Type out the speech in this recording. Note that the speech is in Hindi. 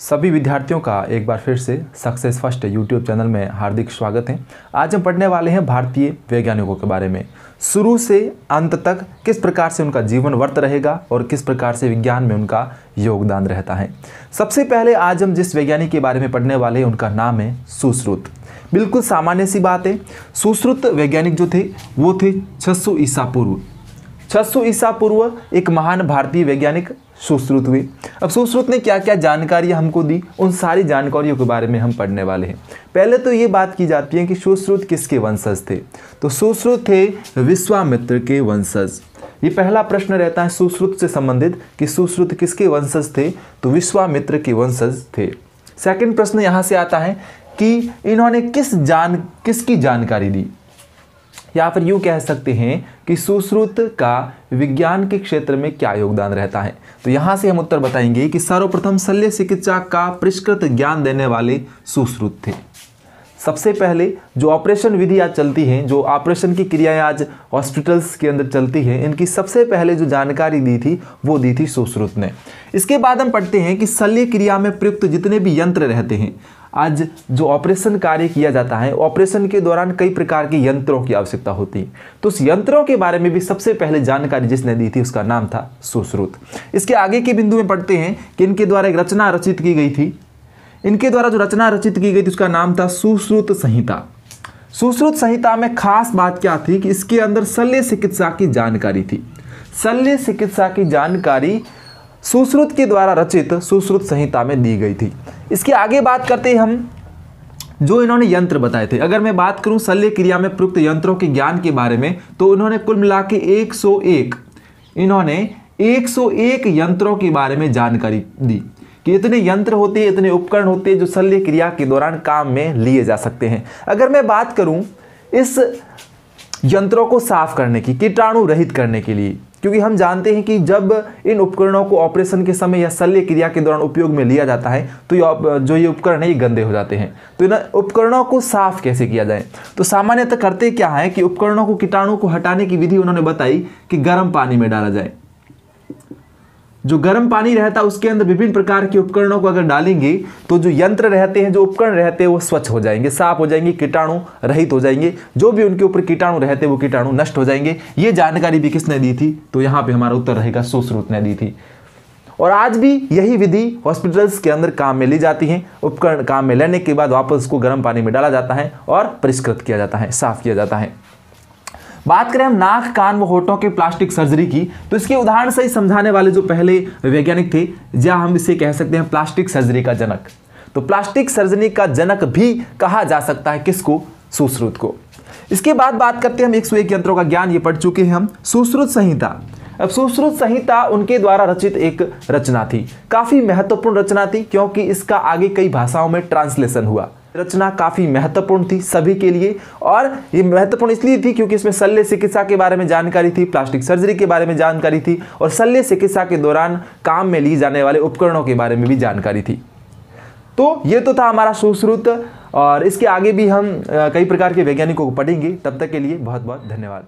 सभी विद्यार्थियों का एक बार फिर से सक्सेस फ़र्स्ट यूट्यूब चैनल में हार्दिक स्वागत है। आज हम पढ़ने वाले हैं भारतीय वैज्ञानिकों के बारे में। शुरू से अंत तक किस प्रकार से उनका जीवन वर्त रहेगा और किस प्रकार से विज्ञान में उनका योगदान रहता है? सबसे पहले आज हम जिस वैज्ञानिक के बारे में पढ़ने वाले हैं, उनका नाम है सुश्रुत। बिल्कुल सामान्य सी बात है, सुश्रुत वैज्ञानिक जो थे, वो थे छः ईसा पूर्व। छह ईसा पूर्व एक महान भारतीय वैज्ञानिक सुश्रुत हुए अब सुश्रुत ने क्या क्या जानकारियाँ हमको दी? उन सारी जानकारियों के बारे में हम पढ़ने वाले हैं। पहले तो ये बात की जाती है कि सुश्रुत किसके वंशज थे? तो सुश्रुत थे विश्वामित्र के वंशज। ये पहला प्रश्न रहता है सुश्रुत से संबंधित कि सुश्रुत किसके वंशज थे? तो विश्वामित्र के वंशज थे। सेकंड प्रश्न यहाँ से आता है कि इन्होंने किस जान, किसकी जानकारी दी? या फिर यूँ कह सकते हैं कि सुश्रुत का विज्ञान के क्षेत्र में क्या योगदान रहता है? तो यहाँ से हम उत्तर बताएँगे कि सर्वप्रथम शल्य चिकित्सा का परिष्कृत ज्ञान देने वाले सुश्रुत थे। सबसे पहले जो ऑपरेशन विधि आज चलती है, जो ऑपरेशन की क्रियाएँ आज हॉस्पिटल्स के अंदर चलती हैं, इनकी सबसे पहले जो जानकारी दी थी, वो दी थी सुश्रुत ने। इसके बाद हम पढ़ते हैं कि शल्य क्रिया में प्रयुक्त जितने भी यंत्र रहते हैं आज जो ऑपरेशन कार्य किया जाता है, ऑपरेशन के दौरान कई प्रकार के यंत्रों की आवश्यकता होती है। तो उस यंत्रों के बारे में भी सबसे पहले जानकारी जिसने दी थी उसका नाम था सुश्रुत। इसके आगे के बिंदु में पढ़ते हैं कि इनके द्वारा एक रचना रचित की गई थी। इनके द्वारा जो रचना रचित की गई थी उसका नाम था सुश्रुत संहिता। सुश्रुत संहिता में खास बात क्या थी कि इसके अंदर शल्य चिकित्सा की जानकारी थी। शल्य चिकित्सा की जानकारी सुश्रुत के द्वारा रचित सुश्रुत संहिता में दी गई थी। इसके आगे बात करते हैं हम जो इन्होंने यंत्र बताए थे। अगर मैं बात करूँ शल्य क्रिया में प्रयुक्त यंत्रों के ज्ञान के बारे में तो उन्होंने कुल मिला के 101 इन्होंने 101 यंत्रों के बारे में जानकारी दी कि इतने यंत्र होते हैं इतने उपकरण होते हैं जो शल्य क्रिया के दौरान काम में लिए जा सकते हैं। अगर मैं बात करूँ इस यंत्रों को साफ़ करने की, कीटाणु रहित करने के लिए क्योंकि हम जानते हैं कि जब इन उपकरणों को ऑपरेशन के समय या शल्य क्रिया के दौरान उपयोग में लिया जाता है तो ये जो ये उपकरण है, ये गंदे हो जाते हैं। तो इन उपकरणों को साफ़ कैसे किया जाए? तो सामान्यतः करते क्या है कि उपकरणों को कीटाणु को हटाने की विधि उन्होंने बताई कि गर्म पानी में डाला जाए। जो गर्म पानी रहता है, उसके अंदर विभिन्न प्रकार के उपकरणों को अगर डालेंगे तो जो यंत्र रहते हैं, जो उपकरण रहते हैं, वो स्वच्छ हो जाएँगे, साफ़ हो जाएँगे, कीटाणु रहित हो जाएँगे। जो भी उनके ऊपर कीटाणु रहते हैं, वो कीटाणु नष्ट हो जाएँगे। ये जानकारी भी किसने दी थी? तो यहाँ पे हमारा उत्तर रहेगा, सुश्रुत ने दी थी। और आज भी यही विधि हॉस्पिटल्स के अंदर काम में ली जाती है। उपकरण काम में लेने के बाद वापस उसको गर्म पानी में डाला जाता है और परिष्कृत किया जाता है, साफ़ किया जाता है। बात करें हम नाक, कान व होठों के प्लास्टिक सर्जरी की तो इसके उदाहरण से ही समझाने वाले जो पहले वैज्ञानिक थे या हम इसे कह सकते हैं प्लास्टिक सर्जरी का जनक। तो प्लास्टिक सर्जरी का जनक भी कहा जा सकता है किसको? सुश्रुत को। इसके बाद बात करते हैं हम एक सौ एक यंत्रों का ज्ञान, ये पढ़ चुके हैं हम। सुश्रुत संहिता। अब सुश्रुत संहिता उनके द्वारा रचित एक रचना थी। काफ़ी महत्वपूर्ण रचना थी, क्योंकि इसका आगे कई भाषाओं में ट्रांसलेशन हुआ। रचना काफ़ी महत्वपूर्ण थी सभी के लिए। और ये महत्वपूर्ण इसलिए थी क्योंकि इसमें शल्य चिकित्सा के बारे में जानकारी थी, प्लास्टिक सर्जरी के बारे में जानकारी थी और शल्य चिकित्सा के दौरान काम में ली जाने वाले उपकरणों के बारे में भी जानकारी थी। तो ये तो था हमारा सुश्रुत और इसके आगे भी हम कई प्रकार के वैज्ञानिकों को पढ़ेंगे। तब तक के लिए बहुत बहुत धन्यवाद।